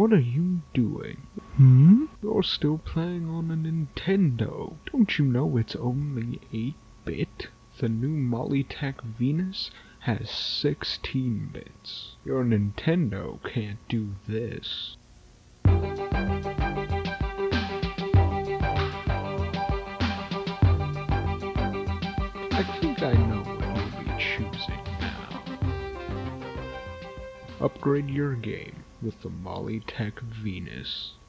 What are you doing? Hmm? You're still playing on a Nintendo. Don't you know it's only 8-bit? The new Molly Tech Venus has 16 bits. Your Nintendo can't do this. I think I know what you'll be choosing now. Upgrade your game with the Molly Tech Venus.